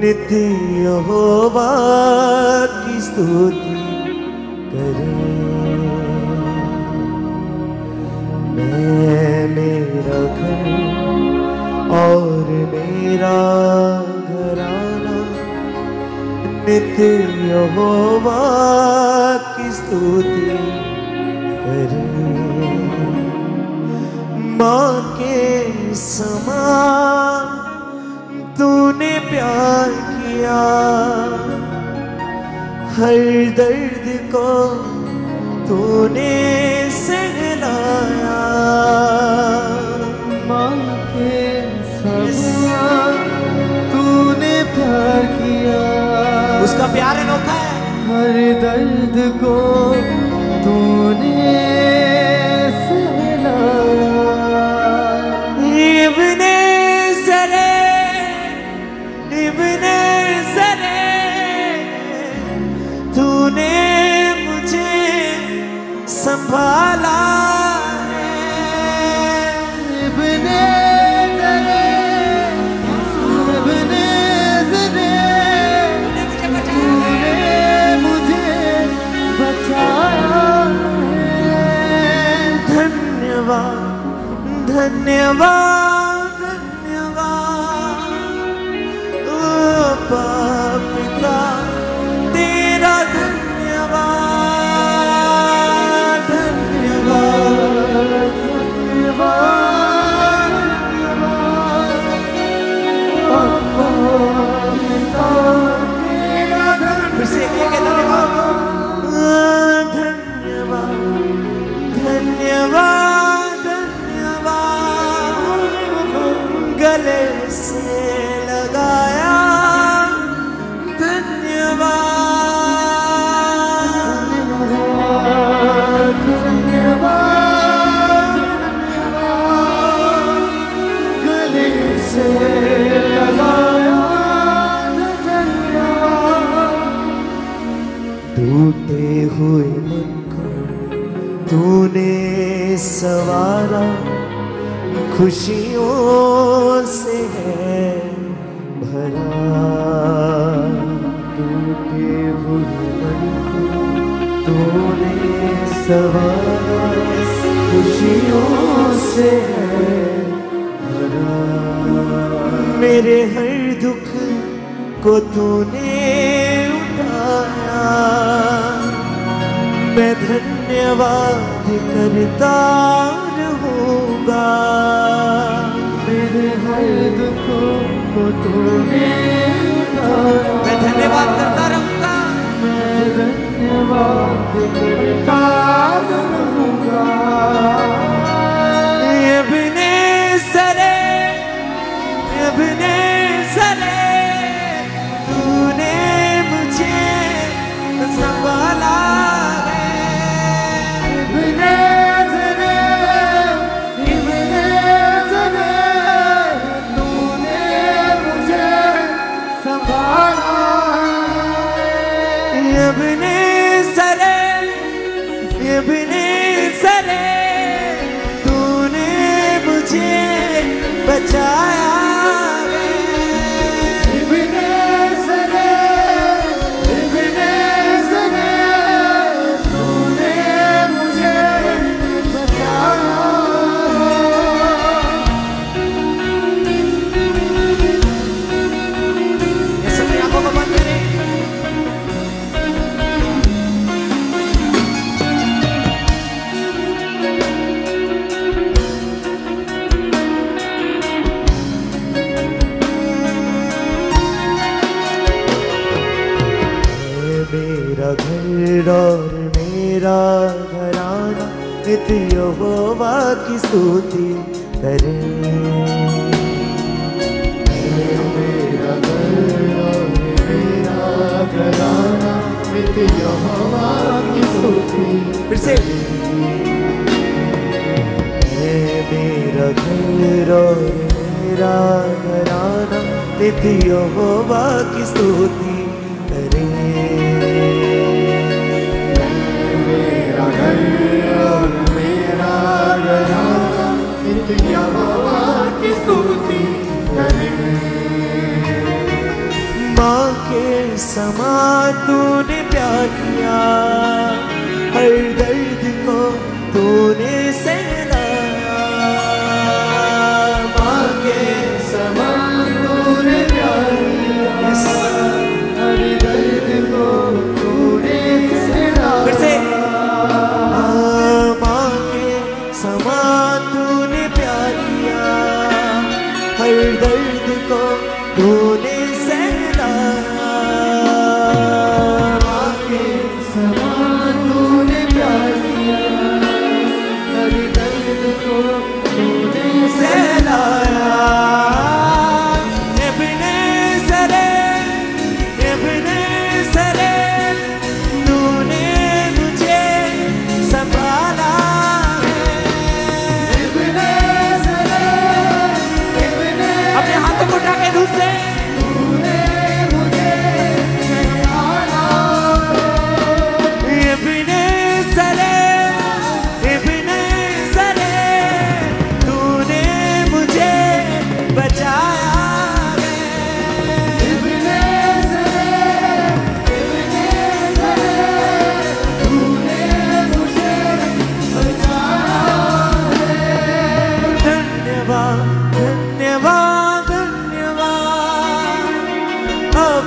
नित्य यहोवा की स्तुति करे। मैं मेरा घर और मेरा घराना नित्य यहोवा की स्तुति करे। माँ के समान किया हर दर्द को तूने सहलाया माँ के तूने प्यार किया। उसका प्यार अनोखा है। हर दर्द को तूने धन्यवाद खुशियों से है भरा टूटे मन को, तूने सवारा, खुशियों से है भरा। मेरे हर दुख को तूने उठाया, मैं धन्यवाद करता मेरे हर दुख को तूने मैं धन्यवाद करता रहूँगा। मैं धन्यवाद करता रहूँगा। sama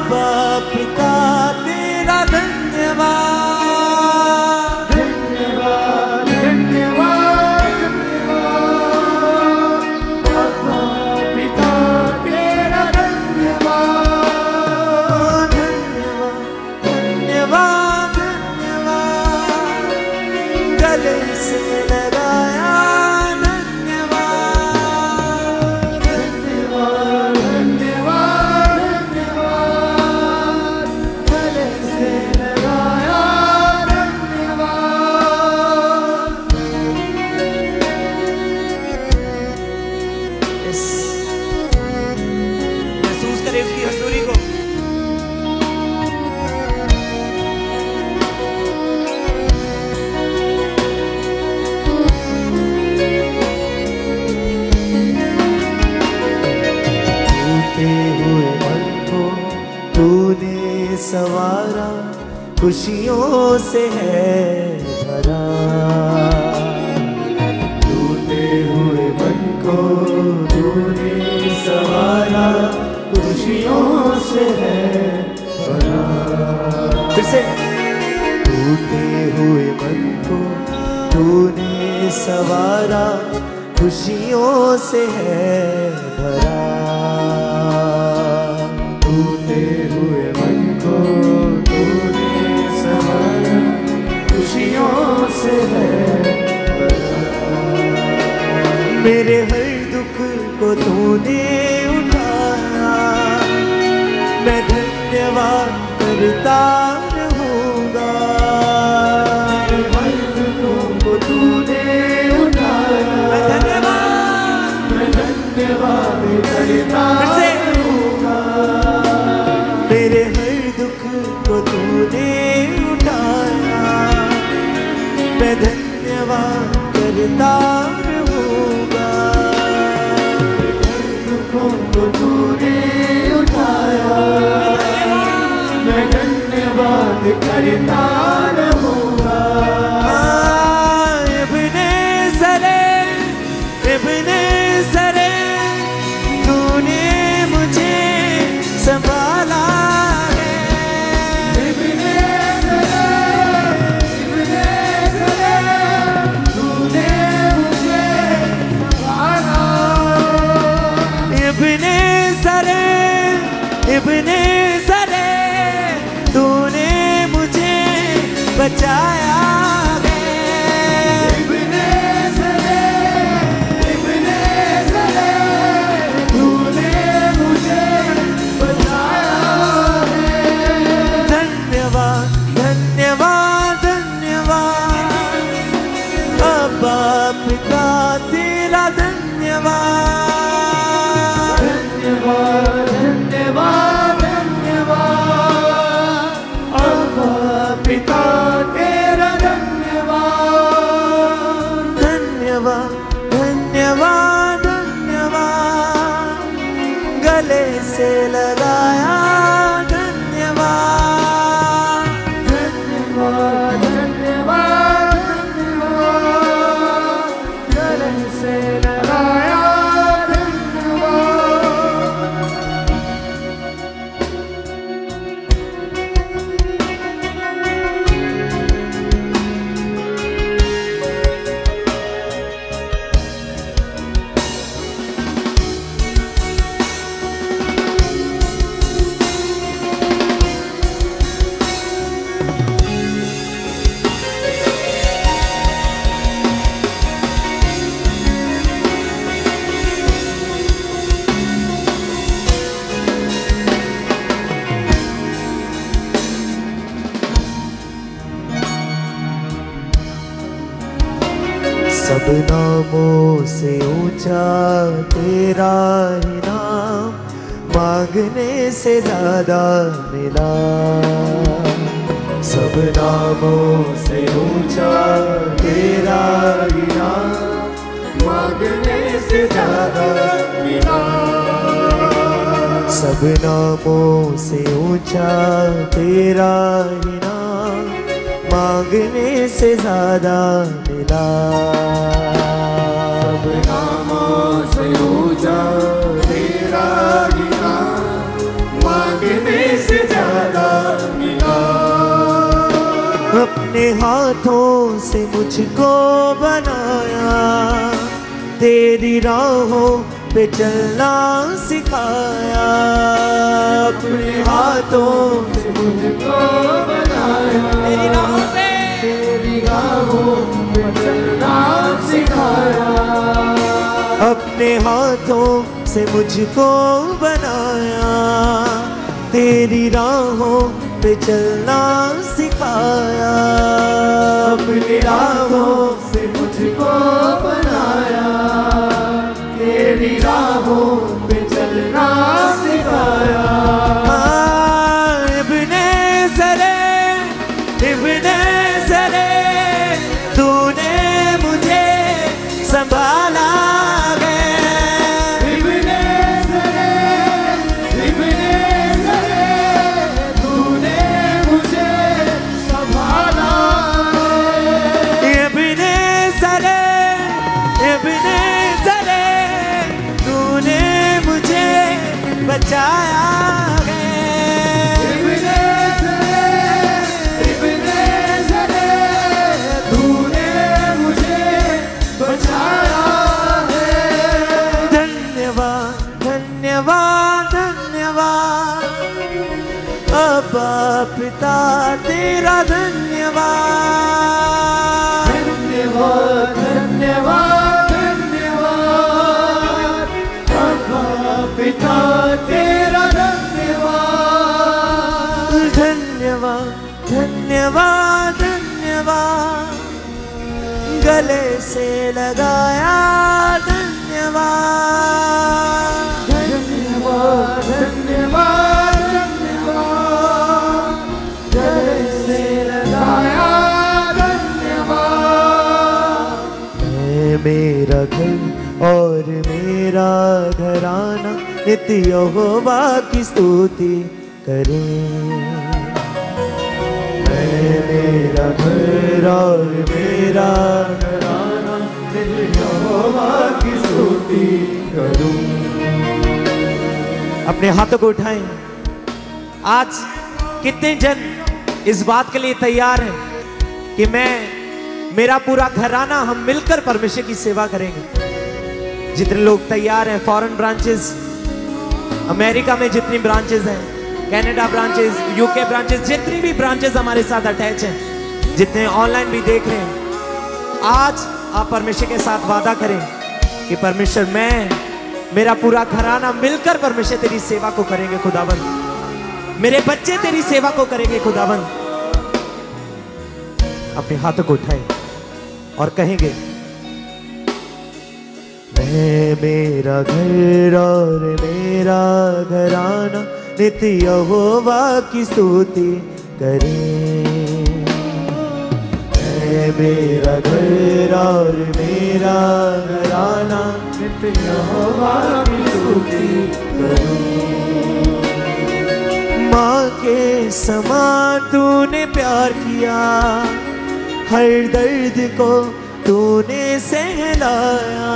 बाप का तेरा धन्यवाद। खुशियों से है भरा। टूटे हुए मन को तूने सवारा। खुशियों से है भरा। फिर से। टूटे हुए मन को तूने सवारा। खुशियों से है भरा। टूटे हुए से है। मेरे हर दुख को तूने उठाया। मैं धन्यवाद करता in the नामों से ऊँचा तेरा ही नाम, मांगने से ज़्यादा मिला। सब नामों से ऊँचा तेरा ही नाम, मांगने से ज़्यादा मिला। सब नामों से ऊँचा तेरा ही नाम, मांगने से ज़्यादा मिला। हाथों से मुझको बनाया। तेरी राहों पे चलना सिखाया। अपने हाथों से मुझको बनाया। तेरी राहों पे। तेरी राहों पे चलना सिखाया। अपने हाथों से मुझको बनाया। तेरी राहों पे चलना सिखाया अपनी राहों से मुझको बनाया तेरी राहों पिता तेरा धन्यवाद। धन्यवाद धन्यवाद धन्यवाद। अब्बा पिता तेरा धन्यवाद। धन्यवाद धन्यवाद धन्यवाद। गले से लगाया धन्यवाद धन्यवाद। धन्यवाद धन्यवाद। घर और मेरा घराना नित्य की स्तुति करें। मेरा घर और मेरा घराना यहोवा की स्तुति करूँ। अपने हाथों को उठाएँ। आज कितने जन इस बात के लिए तैयार हैं कि मैं मेरा पूरा घराना हम मिलकर परमेश्वर की सेवा करेंगे। जितने लोग तैयार हैं फॉरेन ब्रांचेस अमेरिका में जितनी ब्रांचेस हैं कनाडा ब्रांचेस यूके ब्रांचेस जितनी भी ब्रांचेस हमारे साथ अटैच हैं, जितने ऑनलाइन भी देख रहे हैं, आज आप परमेश्वर के साथ वादा करें कि परमेश्वर, मैं, मेरा पूरा घराना मिलकर परमेश्वर तेरी सेवा को करेंगे, खुदावन। मेरे बच्चे तेरी सेवा को करेंगे, खुदावन। अपने हाथों को उठाए। और कहेंगे, मैं मेरा घर और मेरा घराना नित्य यहोवा की स्तुति करें। मेरा घर और मेरा घराना नित्य यहोवा की स्तुति करूँ। माँ के समा तूने प्यार किया हर दर्द को तूने सहलाया।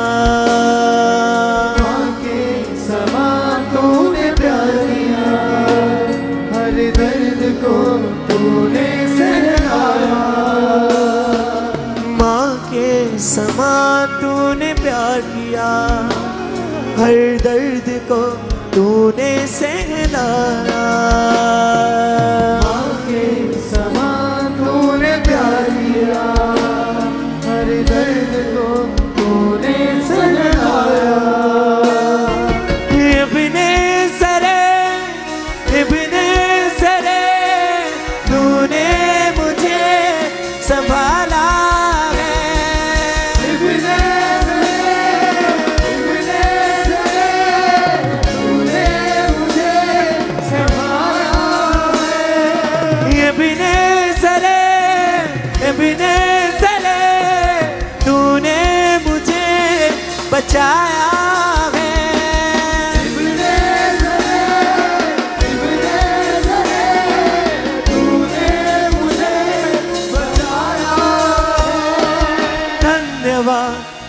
माँ के समान तूने प्यार किया। हर दर्द को तूने सहलाया। माँ के समा तूने प्यार किया। हर दर्द को तूने सहलाया।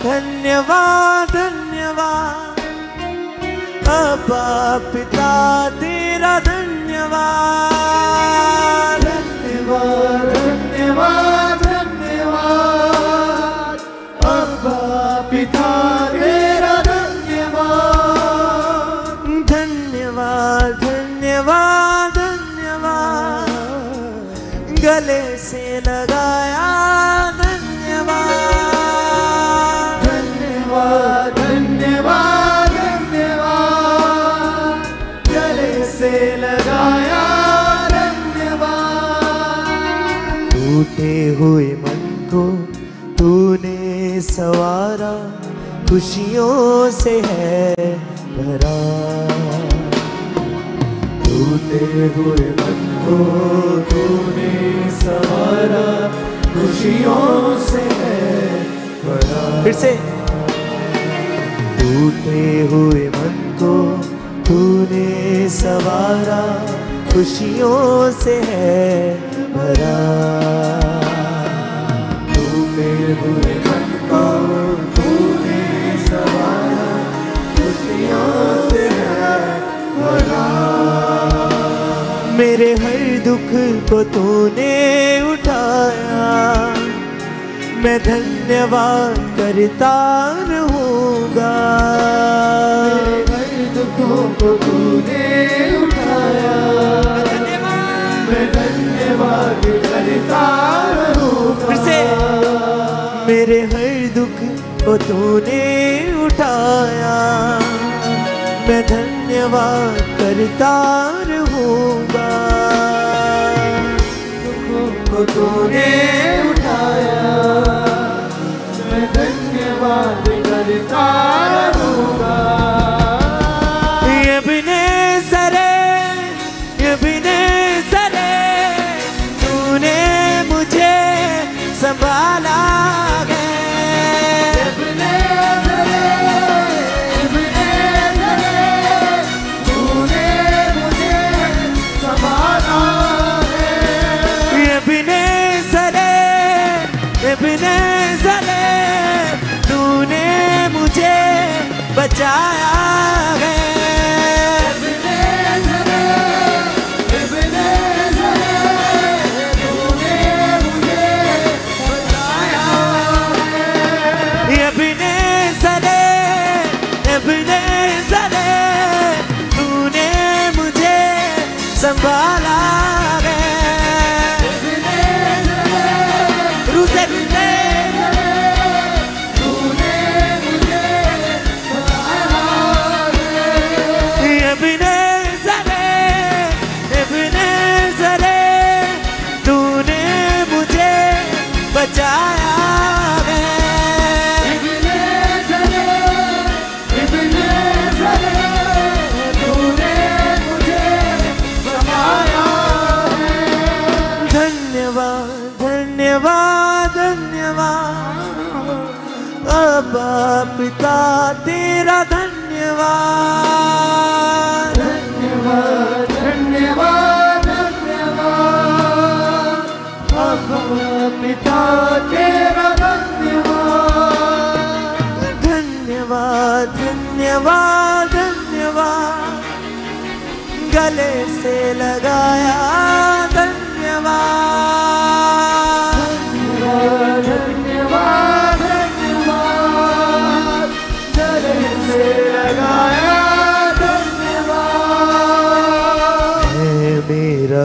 धन्यवाद धन्यवाद अब्बा पिता तेरा धन्यवाद धन्यवाद तूने सवारा, खुशियों से है भरा। टूटे हुए मन को तूने सवारा, खुशियों से है भरा। फिर से। टूटे हुए मन को तूने सवारा, खुशियों से है भरा। है मेरे हर दुख को तूने उठाया। मैं धन्यवाद करता रहूँगा। तूने उठाया। मैं धन्यवाद करता रहूँगा दुखों को तूने उठाया। मैं धन्यवाद करता बचाया है।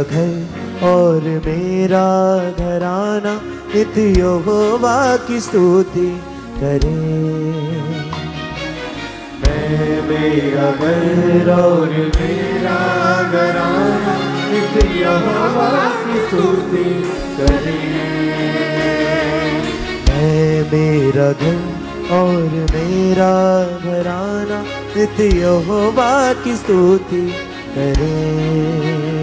घर और मेरा घराना नित्य यहोवा की स्तुति करे। मैं मेरा घर और मेरा घराना नित्य यहोवा की स्तुति करे। है मेरा घर और मेरा घराना नित्य यहोवा की स्तुति करे।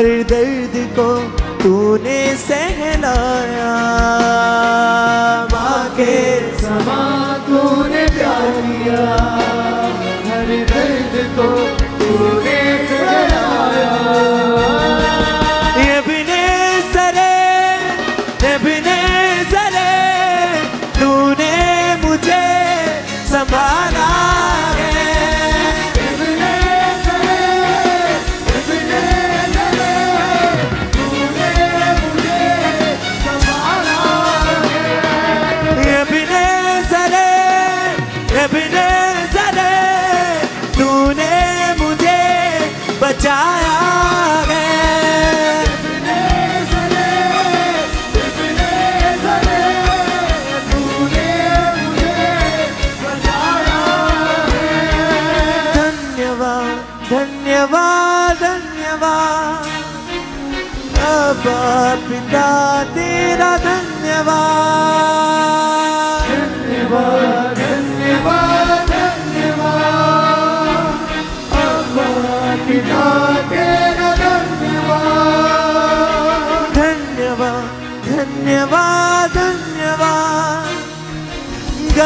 हर दर्द को तूने सहलाया। माँ के समा तूने प्यार किया। हर दर्द को तूने सहलाया।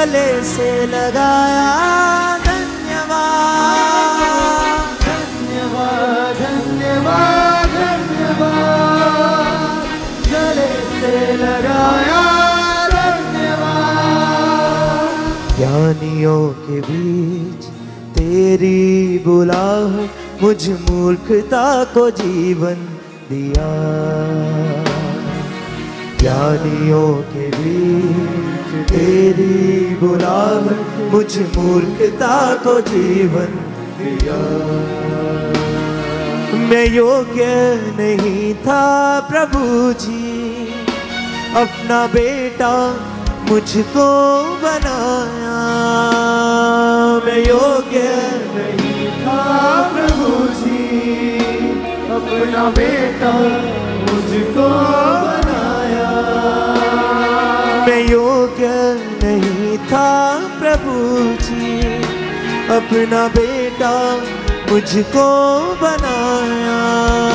गले से लगाया धन्यवाद। धन्यवाद धन्यवाद धन्यवाद। गले से लगाया धन्यवाद। ज्ञानियों के बीच तेरी बुलाहट मुझ मूर्खता को जीवन दिया। ज्ञानियों के बीच तेरी बुलाहट मुझ मूर्खता को जीवन दिया। मैं योग्य नहीं था प्रभु जी। अपना बेटा मुझको बनाया। मैं योग्य नहीं था प्रभु जी। अपना बेटा मुझको बनाया। मैं योग्य था प्रभु जी। अपना बेटा मुझको बनाया।